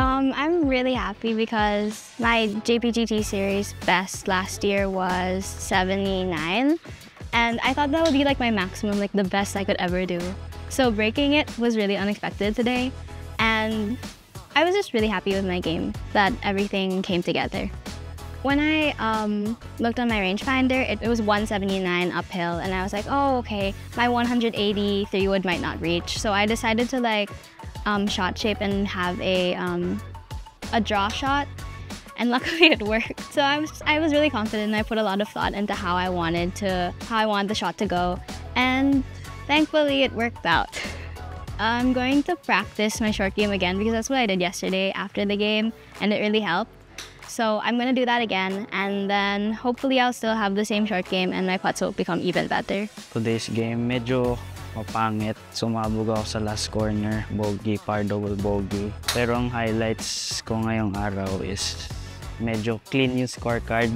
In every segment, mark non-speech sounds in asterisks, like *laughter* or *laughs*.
Um, I'm really happy because my JPGT series best last year was 79. And I thought that would be like my maximum, like the best I could ever do. So breaking it was really unexpected today. And I was just really happy with my game, that everything came together. When I um, looked on my rangefinder, it, it was 179 uphill, and I was like, oh, okay, my 183 wood might not reach. So I decided to like um, shot shape and have a, um, a draw shot and luckily *laughs* it worked. So I was I was really confident and I put a lot of thought into how I wanted to how I wanted the shot to go and thankfully it worked out. *laughs* I'm going to practice my short game again because that's what I did yesterday after the game and it really helped. So I'm gonna do that again and then hopefully I'll still have the same short game and my putts will become even better. Today's game, medyo mapangit. Sumabog ako sa last corner, bogey, par double bogey. Pero ang highlights ko ngayong araw is medyo clean yung scorecard.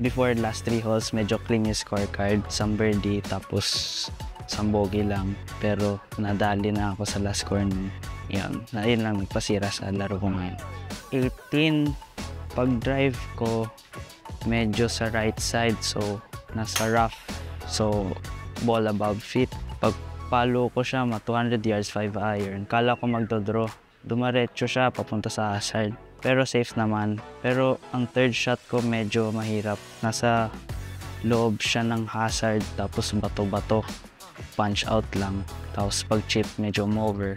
Before last three holes, medyo clean yung scorecard. Some birdie, tapos some bogey lang. Pero nadali na ako sa last corner. Yun, yun lang nagpasira sa laro ko ngayon. 18, pag-drive ko, medyo sa right side. So, nasa rough. So, ball above feet. Pag palo ko siya, ma 200 yards, 5 iron. Kala ko magdodraw. Dumaretso siya, papunta sa hazard. Pero safe naman. Pero ang third shot ko medyo mahirap. Nasa loob siya ng hazard, tapos bato-bato. Punch out lang. Tapos pag chip, medyo mover.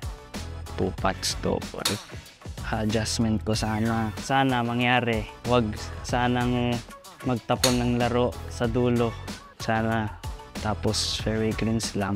Two putts to adjustment ko sana. Sana mangyari. Huwag sanang magtapon ng laro sa dulo. Sana tapos fairway greens lang.